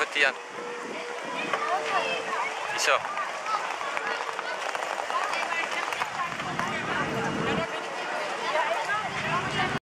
latihan. Bisa.